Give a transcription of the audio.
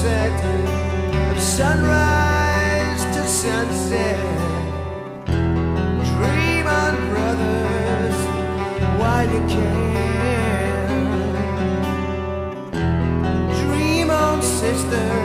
sunset, of sunrise to sunset. Dream on, brothers, while you can. Dream on, sisters.